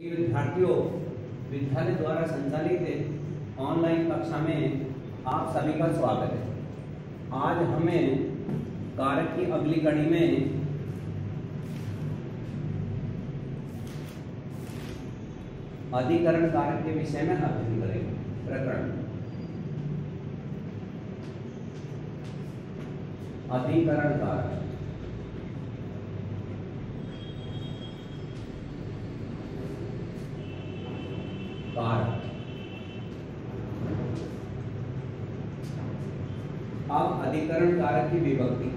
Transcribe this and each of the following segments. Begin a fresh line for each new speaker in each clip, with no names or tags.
विद्यार्थियों, विद्यालय द्वारा संचालित ऑनलाइन कक्षा में आप सभी का स्वागत है। आज हमें कारक की अगली कड़ी में अधिकरण कारक के विषय में अध्ययन करेंगे। प्रकरण। अधिकरण कारक। कारक अब अधिकरण कारक की विभक्ति।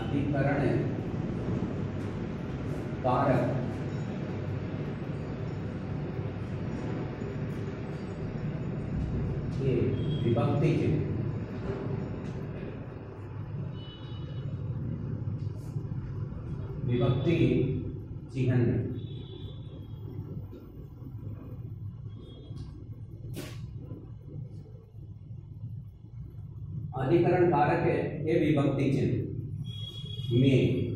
अधिकरण कारक। के विभक्ति चिन्ह विभक्ति चिन्ह अधिकरण कारक है ये विभक्ति चिन्ह। में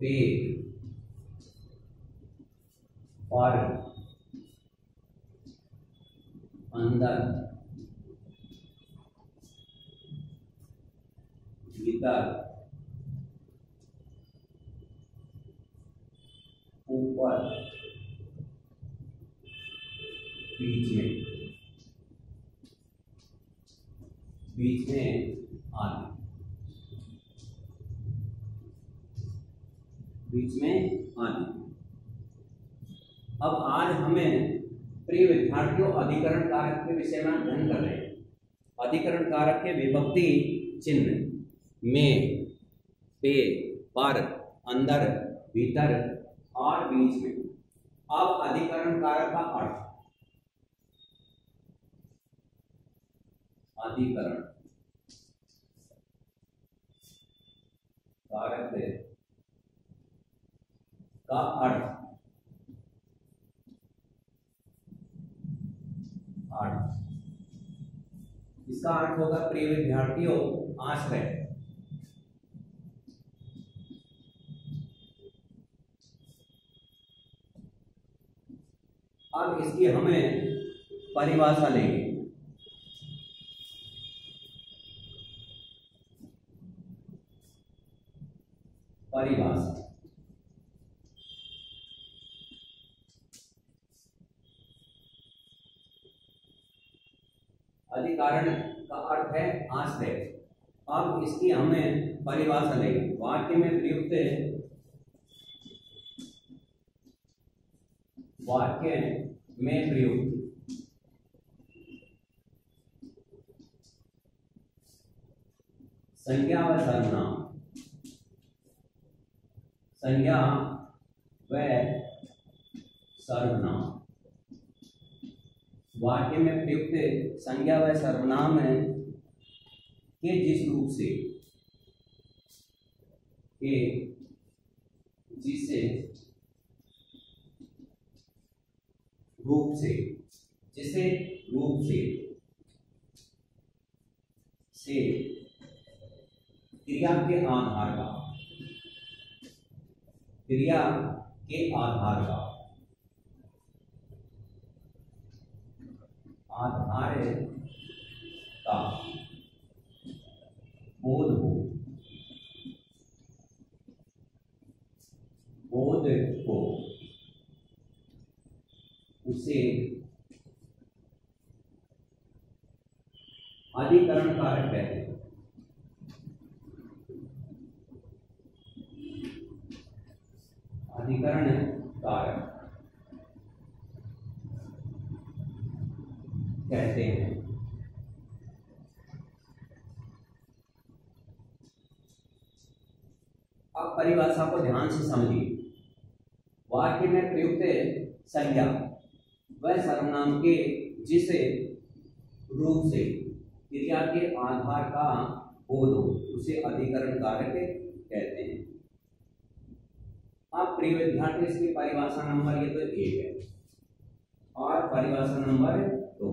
पे और अंदर भीतर ऊपर बीच में बीच में आदि बीच में आदि अब आज हमें प्रिय विद्यार्थियों अधिकरण कारक के विषय में अध्ययन कर रहे हैं। अधिकरण कारक के विभक्ति चिन्ह में पे पर अंदर, भीतर और बीच में। अब अधिकरण कारक का अर्थ। अधिकरण। कारक का अर्थ। अर्थ। इसका अर्थ होगा प्रिय विद्यार्थियों, आश्रय। इसकी हमें परिभाषा लेंगे परिभाषा। अधिकारण का अर्थ है आश्रय। अब इसकी हमें परिभाषा लेंगे वाक्य में प्रयुक्त वाक्य में प्रयुक्त संज्ञा व सर्वनाम संज्ञा व सर्वनाम। वाक्य में प्रयुक्त संज्ञा व सर्वनाम के जिस रूप से, के जिसे रूप से, जिसे रूप से से क्रिया के आधार का, क्रिया के आधार का। आधार का बोध हो बोध हो उसे अधिकरण कारक कहते हैं अधिकरण कारक कहते हैं अब परिभाषा को ध्यान से समझिए। वाक्य में प्रयुक्त संज्ञा। वह सर्वनाम के, जिस, रूप से, क्रिया के आधार का बोध हो, उसे अधिकरण कारक कहते हैं। आप प्रिय विद्यार्थी, इसकी परिभाषा नंबर ये तो एक है और परिभाषा नंबर दो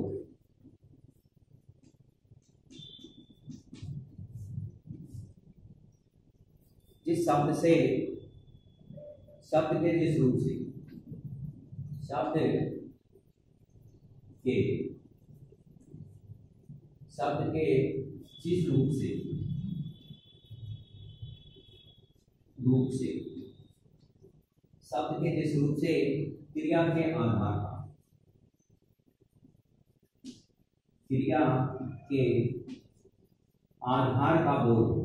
जिस शब्द से शब्द के जिस रूप से, शब्द के शब्द के जिस रूप से रूप से, शब्द के जिस रूप से क्रिया के आधार का क्रिया के आधार का बोध,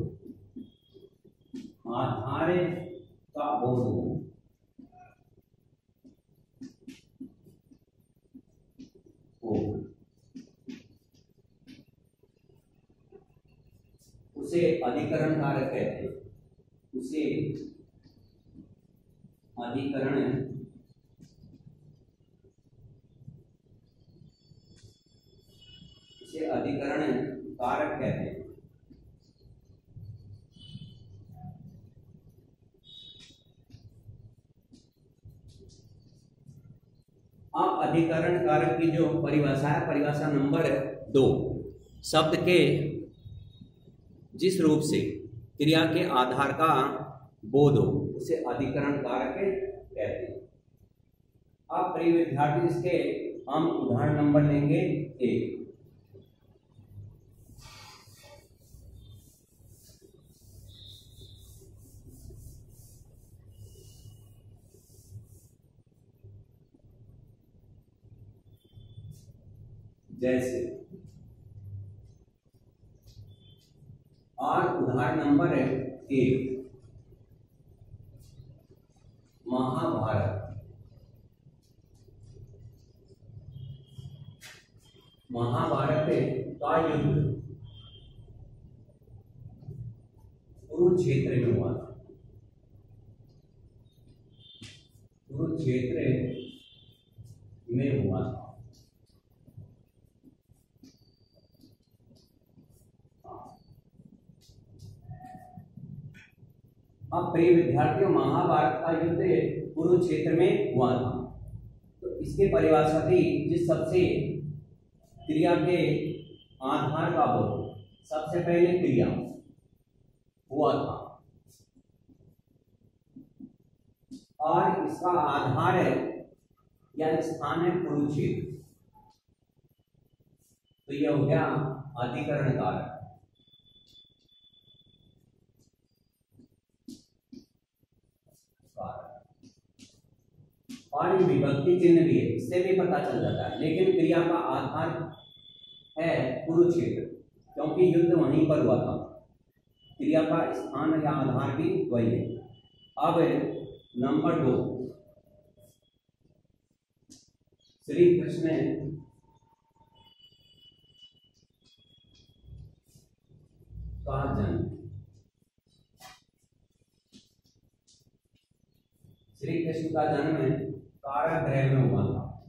आधार का बोध हो उसे अधिकरण कारक कहते हैं उसे अधिकरण उसे अधिकरण कारक कहते हैं अब अधिकरण कारक की जो परिभाषा है परिभाषा नंबर दो शब्द के जिस रूप से क्रिया के आधार का बोध हो, उसे अधिकरण कारक कहते हैं। अब प्रिय विद्यार्थी, इसके हम उदाहरण नंबर लेंगे एक। जैसे और उदाहरण नंबर है एक महाभारत। महाभारत का युद्ध कुरुक्षेत्र में हुआ था। कुरुक्षेत्र में हुआ था। अब प्रिय विद्यार्थियों महाभारत का युद्ध कुरुक्षेत्र में हुआ था। तो इसके परिभाषा थी जिस सबसे क्रिया के आधार का बोध, सबसे पहले क्रिया हुआ था। और इसका आधार है, या स्थान है कुरुक्षेत्र। तो यह हो गया अधिकरण कारक। और विभक्ति चिन्ह भी है इससे भी पता चल जाता है। लेकिन क्रिया का आधार है कुरुक्षेत्र, क्योंकि युद्ध वहीं पर हुआ था। क्रिया का स्थान या आधार भी वही है। अब नंबर दो। श्री कृष्ण का जन्म। श्री कृष्ण का जन्म कारागृह में हुआ था।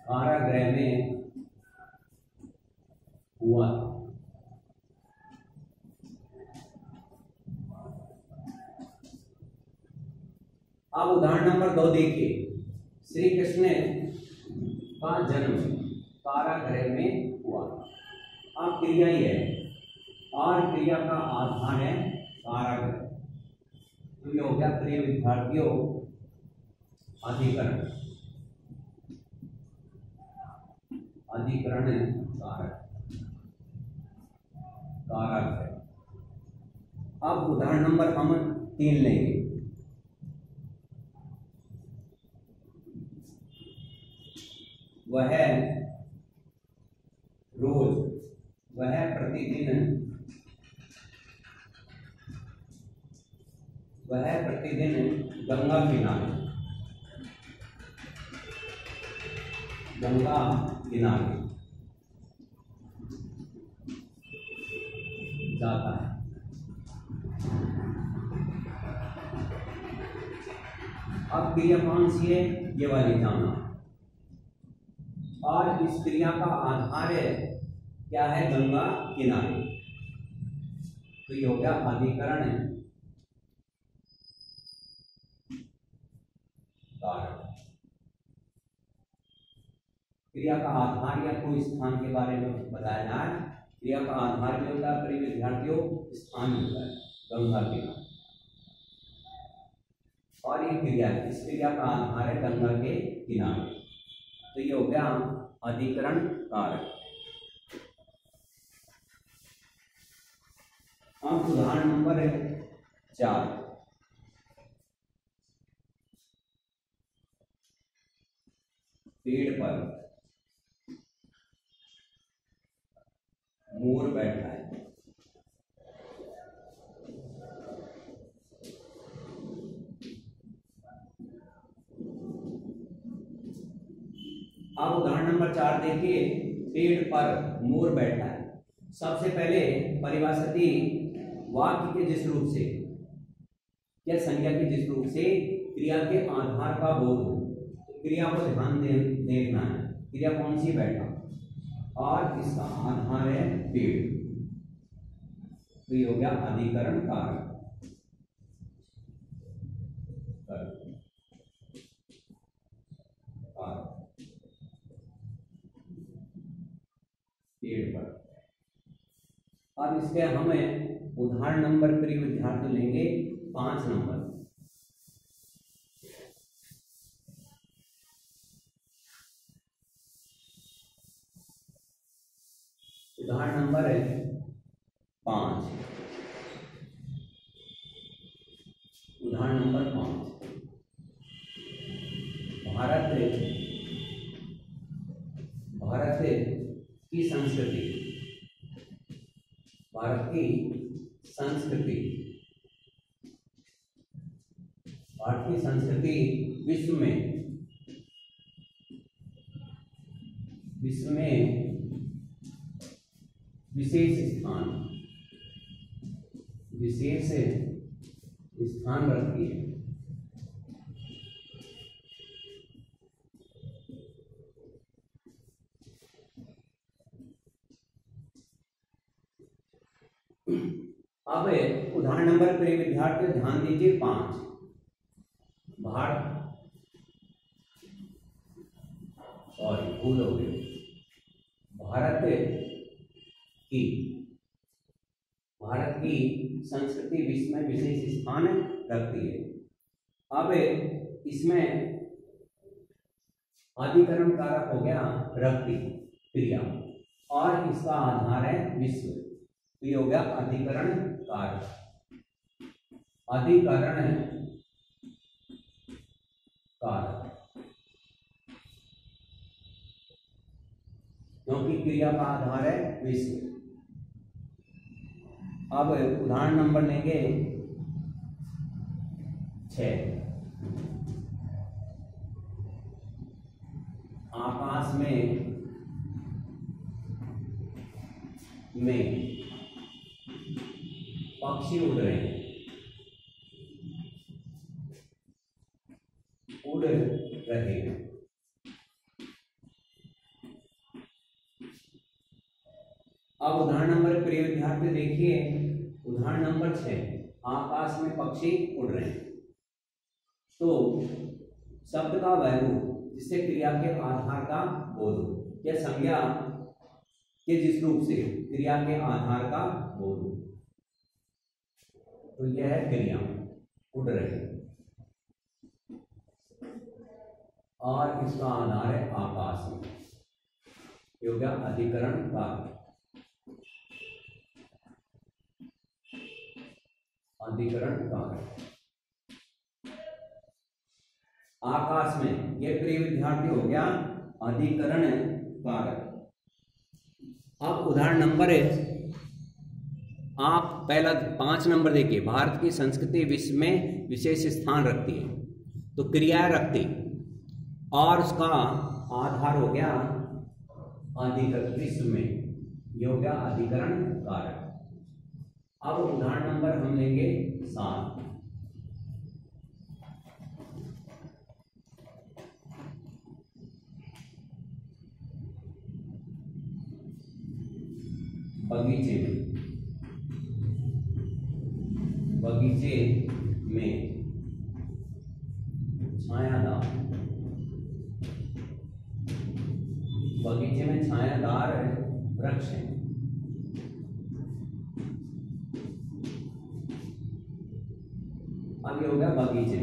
कारागृह में हुआ। था अब उदाहरण नंबर दो देखिए। श्री कृष्ण का जन्म कारागृह में हुआ। अब क्रिया ही है। और क्रिया का आधार है कारक। तो ये हो गया प्रिय विद्यार्थियों अधिकरण। अधिकरण कारक। कारक है। अब उदाहरण नंबर हम तीन लेंगे। वह रोज, वह प्रतिदिन वह प्रतिदिन गंगा किनारे गंगा किनारे जाता है। अब क्रिया कौन सी है? ये वाली जाना और इस क्रिया का आधार है, क्या है? गंगा किनारे तो ये हो गया अधिकरण है कारण क्रिया का आधार या कोई स्थान के बारे में बताया जाए क्रिया का आधार भी होता है प्रिय विद्यार्थियों स्थान होता है, गंगा किनारे और ये क्रिया, इस क्रिया का आधार है गंगा के किनारे। तो ये हो गया अधिकरण कारक अब उदाहरण नंबर है चार। पेड़ पर मोर बैठा है अब उदाहरण नंबर चार देखिए, पेड़ पर मोर बैठा है सबसे पहले परिभाषा थी वाक्य के जिस रूप से, या संज्ञा के जिस रूप से क्रिया के आधार का बोध। हो क्रिया को ध्यान दे, देखना है। क्रिया कौन सी बैठा और इसका आधार है, पेड़। तो ये हो गया अधिकरण कारक पेड़ पर। अब इसके हमें उदाहरण नंबर प्रिय विद्यार्थी लेंगे, पाँच नंबर। उदाहरण नंबर है? पाँच। उदाहरण नंबर पाँच। भारत भारत की संस्कृति? भारत की संस्कृति। भारत की संस्कृति विश्व में। विश्व में विशेष स्थान। विशेष स्थान रखती है। अब उदाहरण नंबर प्रिय विद्यार्थी, ध्यान दीजिए पाँच। भारत सॉरी भूल हो गई भारत की भारत की संस्कृति विश्व में विशेष स्थान रखती है। अब इसमें अधिकरण कारक हो गया रक्ति क्रिया और इसका आधार है विश्व। तो ये हो गया अधिकरण कारक अधिकरण कारक क्योंकि क्रिया का आधार है विश्व। अब उदाहरण नंबर लेंगे छ आकाश में में पक्षी उड़ रहे हैं उड़ रहे हैं अब उदाहरण नंबर प्रिय विद्यार्थी देखिए उदाहरण नंबर छह आकाश में पक्षी उड़ रहे हैं तो शब्द का वैरूप जिससे क्रिया के आधार का बोध या संज्ञा के जिस रूप से क्रिया के आधार का बोध तो यह है क्रिया, उड़ रहे। और इसका आधार है आकाश। में ये हो अधिकरण का अधिकरण कारक आकाश में। यह प्रिय विद्यार्थी हो गया अधिकरण कारक अब उदाहरण नंबर है आप पहला पाँच नंबर देखिए। भारत की संस्कृति विश्व में विशेष स्थान रखती है तो क्रिया रखती। और उसका आधार हो गया अधिकरण विश्व में। यह हो गया अधिकरण कारक अब उदाहरण नंबर हम लेंगे सात। बगीचे में। बगीचे में छायादार। बगीचे में छायादार वृक्ष हैं। ये हो गया बगीचे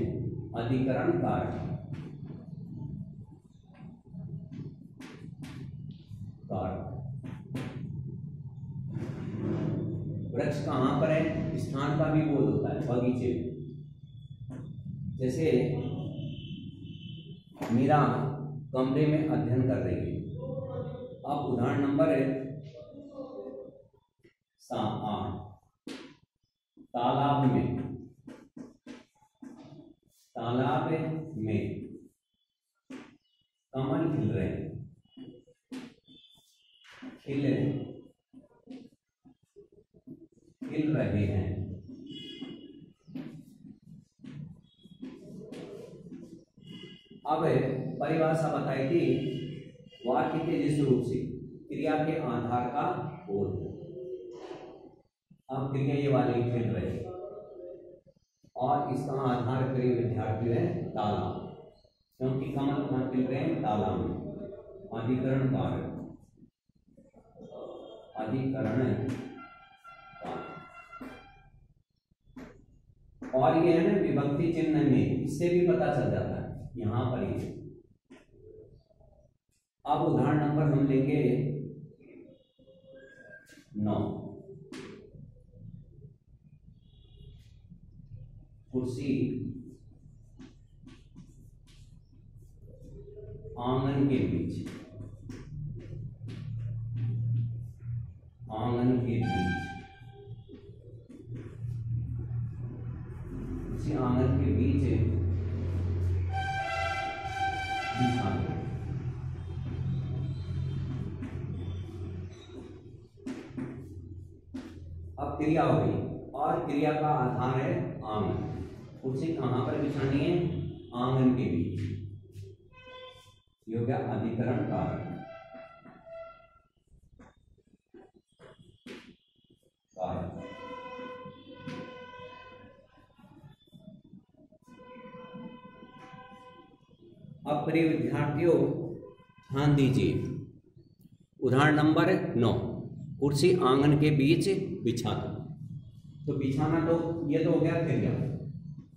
अधिकरण कारक बगीचे। जैसे मीरा कमरे में अध्ययन कर रही है। अब उदाहरण नंबर है आठ। तालाब में। तालाब में कमल खिल रहे खिल खिल रहे हैं अब परिभाषा बताई थी वाक्य के जिस रूप से क्रिया के आधार का बोध अब क्रिया खेल रहे और इसका आधार प्रिय विद्यार्थी है तालाब। क्योंकि कमल कहाँ खिल रहे हैं तालाब में। अधिकरण कारक अधिकरण और ये है ना विभक्ति चिन्ह में, इससे भी पता चल जाता है। यहाँ पर ही। अब उदाहरण नंबर हम लेंगे नौ। कुर्सी। आँगन के बीच। आँगन के बीच। आँगन के बीच अब क्रिया हो गई। और क्रिया का आधार है उसे कहाँ पर बिछानी है? आँगन के बीच। यो गया अधिकरण कारक अब प्रिय विद्यार्थियों, ध्यान दीजिए। उदाहरण नंबर नौ। कुर्सी आँगन के बीच बिछा दो। तो बिछाना तो ये तो हो गया क्रिया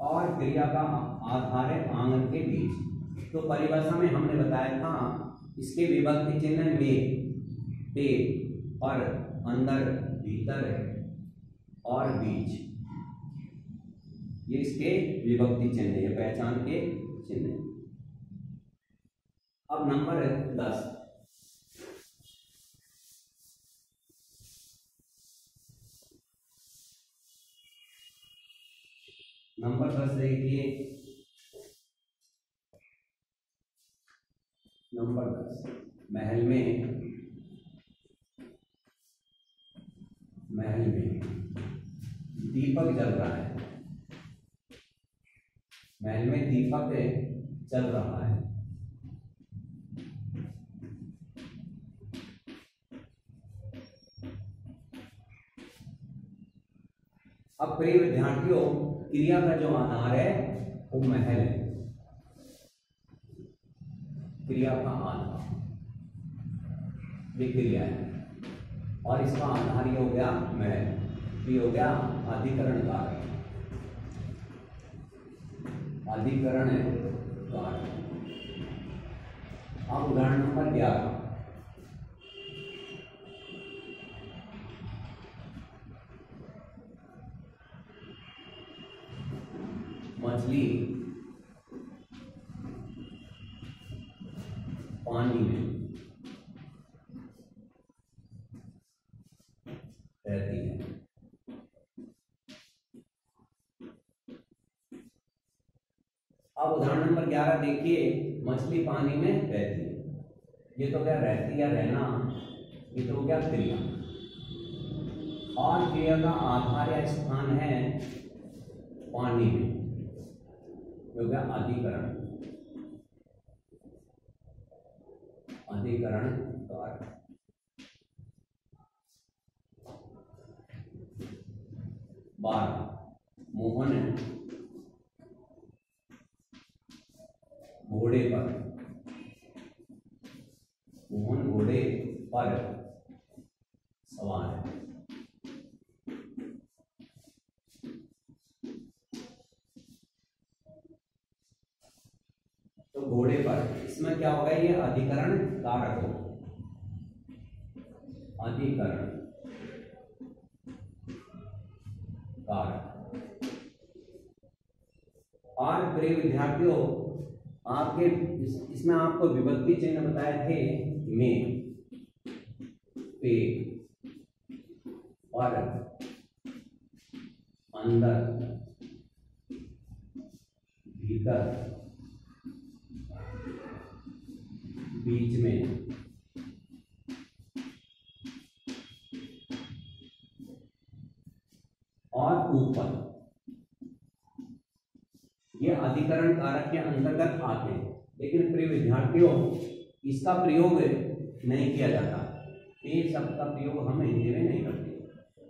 और क्रिया का आधार है आँगन के बीच। तो परिभाषा में हमने बताया था, इसके विभक्ति चिन्ह में पे पर अंदर भीतर है और बीच। ये इसके विभक्ति चिन्ह है पहचान के चिन्ह। अब नंबर दस। नंबर दस देखिए नंबर दस महल में। महल में। दीपक जल रहा है। महल में दीपक चल रहा है। अब प्रिय विद्यार्थियों क्रिया का जो आधार है, वो महल है। क्रिया का आधार। ये क्रिया है। और इसका आधार ये हो गया महल। ये हो गया अधिकरण कारक अधिकरण कारक अब उदाहरण नंबर ग्यारह। मछली पानी में रहती है अब उदाहरण नंबर ग्यारह देखिए, मछली पानी में रहती है। ये तो क्या रहती है रहना? ये तो क्या क्रिया और क्रिया का आधार या स्थान है पानी में। हो गया अधिकरण अधिकरण कारक बारह मोहन घोड़े पर। मोहन घोड़े पर सवार है। तो घोड़े पर। इसमें क्या होगा? ये अधिकरण कारक हो अधिकरण कारक। और प्रिय विद्यार्थियों आपके इस, इसमें आपको विभक्ति चिन्ह बताए थे में इसका प्रयोग नहीं किया जाता। पे शब्द का प्रयोग हम हिंदी में नहीं करते।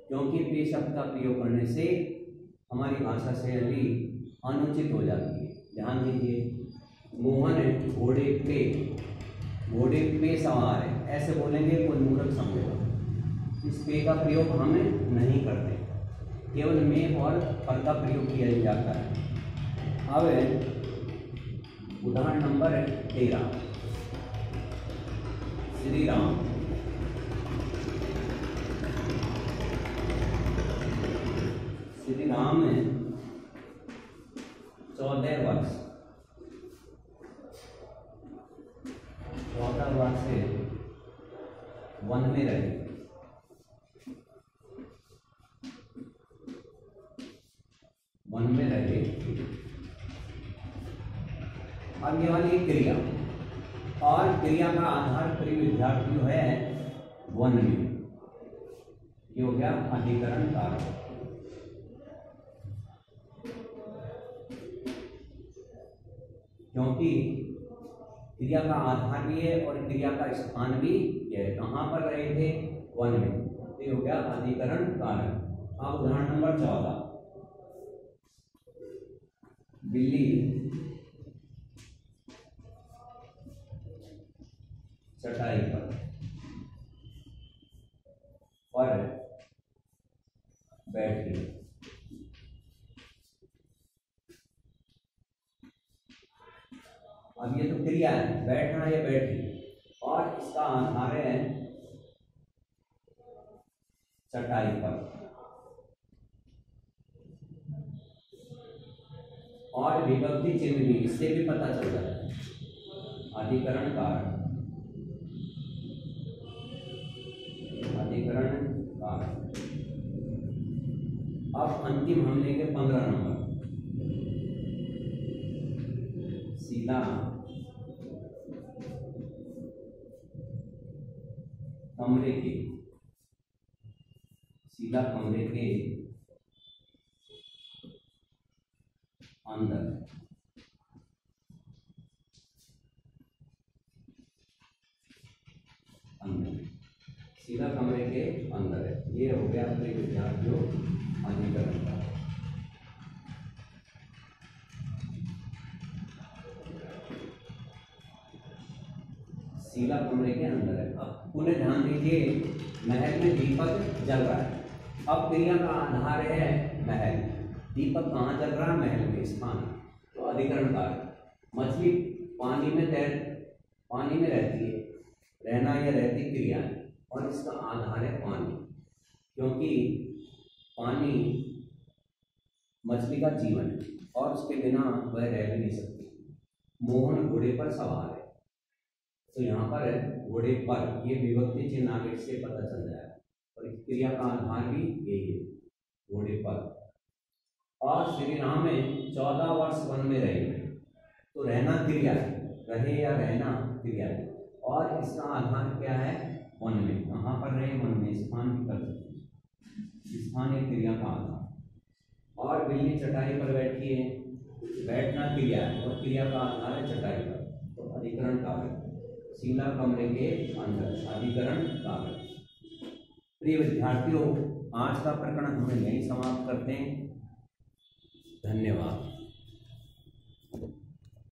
क्योंकि पे शब्द का प्रयोग करने से हमारी भाषा शैली अनुचित हो जाती है। ध्यान दीजिए, मोहन घोड़े पे घोड़े पे सवार है। ऐसे बोलेंगे कोई मूर्ख समझेगा इस पे का प्रयोग हम नहीं करते। केवल में और पर का प्रयोग किया जाता है। अब उदाहरण नंबर तेरह। श्री राम। श्री राम चौदह वर्ष। चौदह वर्ष से वन में रहे। वन में रहे। ये वाली क्रिया। और क्रिया का आधार प्रिय विद्यार्थी जो है, वन में। ये हो गया अधिकरण कारक। क्योंकि क्रिया का आधार भी है और क्रिया का स्थान भी है। कहाँ पर रहे थे? वन में। तो हो गया अधिकरण कारक। अब उदाहरण नंबर चौदह। बिल्ली चटाई पर पर बैठी अब ये तो क्रिया है, बैठना या बैठी। और इसका आधार है चटाई पर और विभक्ति चिन्ह भी, इससे भी पता चलता है। अधिकरण कारण। अधिकरण कारण अब अंतिम हम लेंगे पंद्रह नंबर। सीधा। कमरे के सीधा कमरे के अंदर है ये हो गया अपने विद्यार्थियों अधिकरण का सीधा कमरे के अंदर है। अब पुनः ध्यान दीजिए, महल में दीपक जल रहा है। अब क्रिया का आधार है महल। दीपक कहाँ जल रहा? है महल में स्थान तो अधिकरण का मछली पानी में तैर, पानी में रहती है। रहना या रहती क्रिया। है और इसका आधार है पानी। क्योंकि पानी मछली का जीवन है और उसके बिना वह रह भी नहीं सकती। मोहन घोड़े पर सवार है। तो यहाँ पर घोड़े पर ये विभक्ति चिन्ह आगे से पता चल जाएगा और क्रिया का आधार भी यही है, घोड़े पर। और श्री राम में चौदह वर्ष वन में रहे। तो रहना क्रिया है, रहे या रहना क्रिया है। और इसका आधार क्या है? वन में। कहाँ पर रहे? वन में। स्थान भी कर सकते हैं स्थान क्रिया का आधार और बिल्ली चटाई पर बैठी है, बैठना क्रिया है और क्रिया का आधार है चटाई पर। तो अधिकरण कारक सीला कमरे के अंदर, अधिकरण कारक प्रिय विद्यार्थियों, आज का प्रकरण हमें यही समाप्त करते हैं। धन्यवाद।